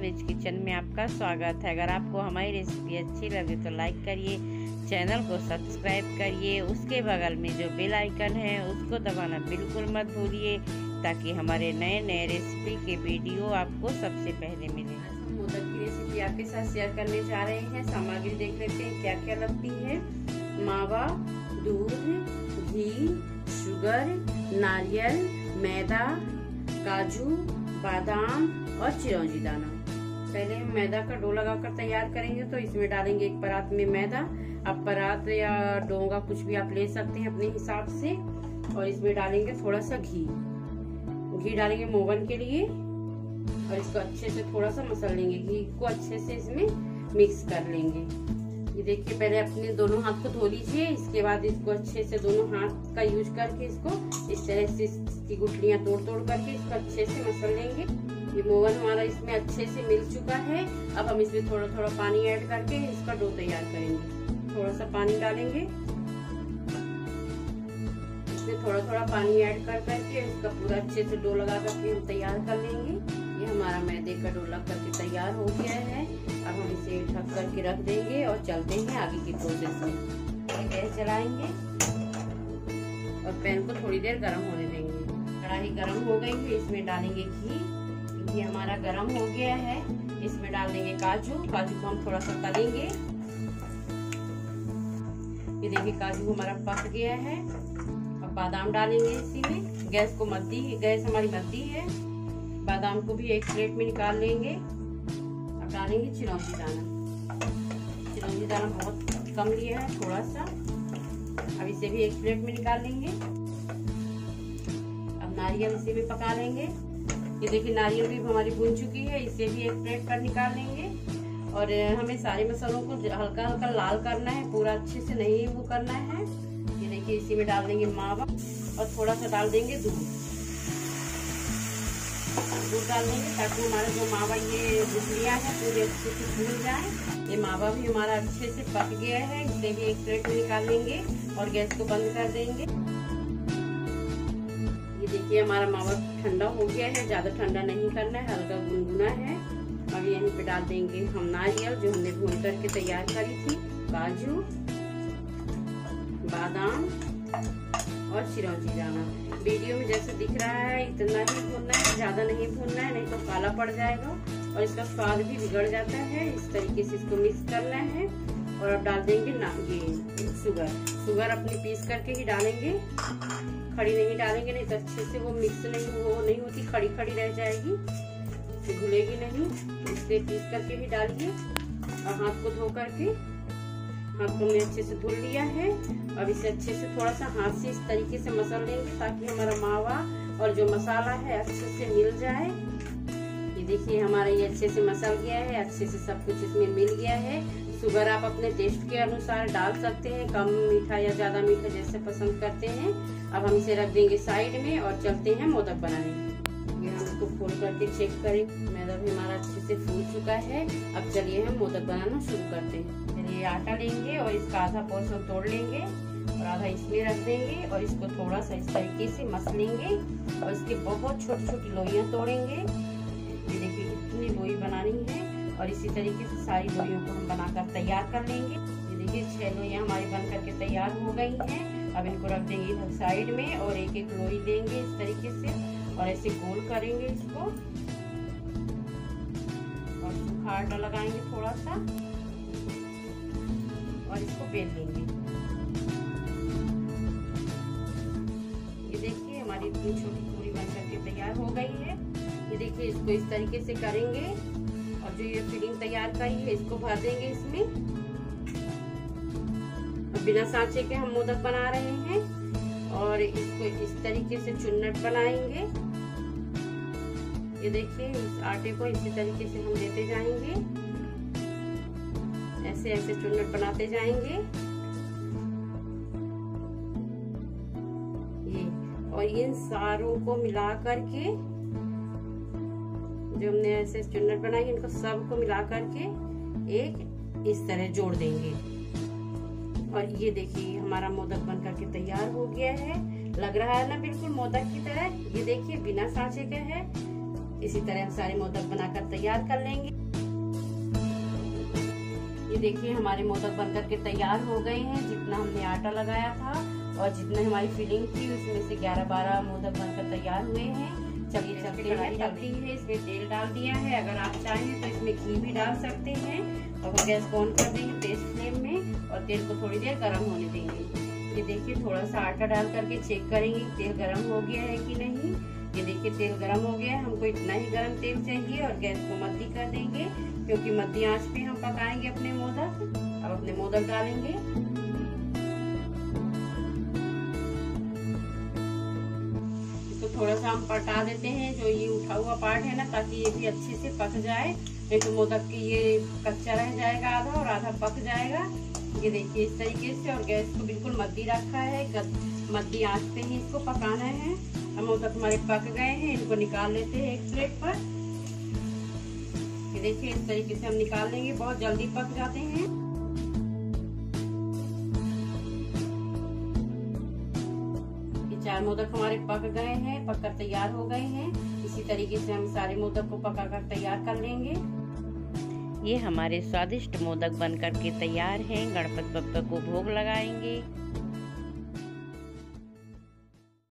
Veg kitchen में आपका स्वागत है। अगर आपको हमारी रेसिपी अच्छी लगे तो लाइक करिए चैनल को सब्सक्राइब करिए, उसके बगल में जो बेल आइकन है, उसको दबाना बिल्कुल मत भूलिए, ताकि हमारे नए नए रेसिपी के वीडियो आपको सबसे पहले मिले। मोदक की रेसिपी आपके साथ शेयर करने जा रहे हैं। सामग्री देख लेते हैं क्या क्या लगती है। मावा, दूध, घी शुगर नारियल, मैदा, काजू, बादाम और चिरौंजी दाना। पहले हम मैदा का डो लगाकर तैयार करेंगे तो इसमें डालेंगे एक परात में मैदा। अब परात या डोंगा कुछ भी आप ले सकते हैं अपने हिसाब से, और इसमें डालेंगे थोड़ा सा घी। घी डालेंगे मोवन के लिए, और इसको अच्छे से थोड़ा सा मसल लेंगे। घी को अच्छे से इसमें मिक्स कर लेंगे। ये देखिए, पहले अपने दोनों हाथ को धो लीजिए, इसके बाद इसको अच्छे से दोनों हाथ का यूज़ करके इसको इस तरह से इसकी गुठलियाँ तोड़ तोड़ करके इसको अच्छे से मसल लेंगे। ये मोवन हमारा इसमें अच्छे से मिल चुका है। अब हम इसमें थोड़ा थोड़ा पानी ऐड करके इसका डो तैयार करेंगे। थोड़ा सा पानी डालेंगे। इसमें थोड़ा थोड़ा पानी ऐड कर करके इसका पूरा अच्छे से डो लगा करके हम तैयार कर लेंगे। ये हमारा मैदे का डो लग करके तैयार हो गया है। अब हम इसे ढक करके रख देंगे और चलते हैं आगे की प्रोसेस में। गैस जलाएँगे और पैन को थोड़ी देर गर्म होने देंगे। कढ़ाई गर्म हो गई है, इसमें डालेंगे घी। घी हमारा गर्म हो गया है। इसमें डाल देंगे काजू। काजू को हम थोड़ा सा तलेंगे। ये देखिए, काजू हमारा पक गया है। अब बादाम डालेंगे इसी में। गैस को मद्दी, गैस हमारी मद्दी है। बादाम को भी एक प्लेट में निकाल लेंगे। अब डालेंगे चिरौंजी दाना। चिरौंजी दाना बहुत कम लिया है, थोड़ा सा। अब इसे भी एक प्लेट में निकाल लेंगे। अब नारियल इसे भी पका लेंगे। ये देखिए, नारियल भी हमारी भून चुकी है, इसे भी एक प्लेट पर निकाल लेंगे। और हमें सारे मसालों को हल्का हल्का लाल करना है, पूरा अच्छे से नहीं वो करना है। ये देखिए, इसी में डाल देंगे मावा, और थोड़ा सा डाल देंगे दूध। दूध डाल देंगे ताकि हमारा जो मावा ये गुठलियाँ है, पूरे अच्छे से भूल जाए। ये मावा भी हमारा अच्छे से पक गया है, इसे भी एक प्लेट में निकाल लेंगे और गैस को बंद कर देंगे। देखिए हमारा मावा ठंडा हो गया है, ज़्यादा ठंडा नहीं करना है, हल्का गुनगुना है। अब यहीं पे डाल देंगे हम नारियल, जो हमने भून करके तैयार करी थी, काजू, बादाम और चिरौंजी दाना। वीडियो में जैसे दिख रहा है, इतना ही भूनना है, ज़्यादा नहीं भूनना है, नहीं तो काला पड़ जाएगा और इसका स्वाद भी बिगड़ जाता है। इस तरीके से इसको मिक्स करना है और अब डाल देंगे ना, ये शुगर। शुगर अपनी पीस करके ही डालेंगे। खड़ी नहीं डालेंगे, नहीं तो अच्छे से वो मिक्स नहीं, वो नहीं होती, खड़ी खड़ी रह जाएगी घुलेगी नहीं। इसलिए पीस करके ही डालिए, और हाथ को धो करके। हाथ को हमने अच्छे से धुल लिया है अब इसे अच्छे से थोड़ा सा हाथ से इस तरीके से मसल लेंगे ताकि हमारा मावा और जो मसाला है अच्छे से मिल जाए। ये देखिए, हमारा ये अच्छे से मसल गया है, अच्छे से सब कुछ इसमें मिल गया है। शुगर आप अपने टेस्ट के अनुसार डाल सकते हैं, कम मीठा या ज़्यादा मीठा जैसे पसंद करते हैं। अब हम इसे रख देंगे साइड में और चलते हैं मोदक बनाने। हम इसको खोल करके चेक करें। मैदा भी हमारा अच्छे से फूल चुका है। अब चलिए हम मोदक बनाना शुरू करते हैं। चलिए आटा लेंगे और इसका आधा पोर्शन तोड़ लेंगे और आधा इसमें रख देंगे और इसको थोड़ा सा इस तरीके से मस लेंगे और इसके बहुत छोटी छोटी लोइयाँ तोड़ेंगे। और इसी तरीके से सारी लोइयों को हम बनाकर तैयार कर लेंगे। ये देखिए, छह लोइयाँ हमारी बन करके तैयार हो गई हैं। अब इनको रख देंगे इधर साइड में और एक एक लोई देंगे इस तरीके से और ऐसे गोल करेंगे इसको। और सूखा आटा लगाएँगे थोड़ा सा और इसको बेल लेंगे ये देखिए, हमारी इतनी छोटी पूरी बन करके तैयार हो गई है। ये देखिए, इसको इस तरीके से करेंगे। जो, ये फिलिंग तैयार करी है इसको भर देंगे इसमें। बिना सांचे के हम मोदक बना रहे हैं और इसको इस तरीके से चुन्नट बनाएँगे। ये देखिए, इस आटे को इसी तरीके से हम देते जाएँगे। ऐसे ऐसे चुन्नट बनाते जाएँगे। ये, और इन सारों को मिला करके जो हमने ऐसे चुन्नट बनाई इनको सबको मिला करके एक इस तरह जोड़ देंगे। और ये देखिए, हमारा मोदक बन करके तैयार हो गया है। लग रहा है ना बिल्कुल मोदक की तरह? ये देखिए, बिना सांचे के है। इसी तरह हम सारे मोदक बनाकर तैयार कर लेंगे। ये देखिए, हमारे मोदक बन करके तैयार हो गए हैं। जितना हमने आटा लगाया था और जितनी हमारी फिलिंग थी, उसमें से 11-12 मोदक बनकर तैयार हुए हैं। चलते कढ़ाई है। इसमें तेल डाल दिया है। अगर आप चाहें तो इसमें घी भी डाल सकते हैं। और गैस ऑन कर देंगे तेज फ्लेम में और तेल को थोड़ी देर गर्म होने देंगे। ये देखिए थोड़ा सा आटा डाल करके चेक करेंगे तेल गर्म हो गया है कि नहीं। ये देखिए तेल गर्म हो गया है। हमको इतना ही गर्म तेल चाहिए और गैस को मद्दी कर देंगे क्योंकि मद्दी आँच पे हम पकाएँगे अपने मोदक। अब अपने मोदक डालेंगे। थोड़ा सा हम पटा देते हैं, जो ये उठा हुआ पार्ट है ना, ताकि ये भी अच्छे से पक जाए। नहीं तो मोदक की ये कच्चा रह जाएगा आधा और आधा पक जाएगा। ये देखिए, इस तरीके से और गैस को बिल्कुल मद्दी रखा है मद्दी आँच पे ही इसको पकाना है। हम तक हमारे पक गए हैं, इनको निकाल लेते हैं एक प्लेट पर। ये देखिए, इस तरीके से हम निकाल लेंगे, बहुत जल्दी पक जाते हैं। चार मोदक हमारे पक गए हैं, पककर तैयार हो गए हैं। इसी तरीके से हम सारे मोदक को पकाकर तैयार कर लेंगे। ये हमारे स्वादिष्ट मोदक बनकर के तैयार हैं। गणपति बप्पा को भोग लगाएँगे।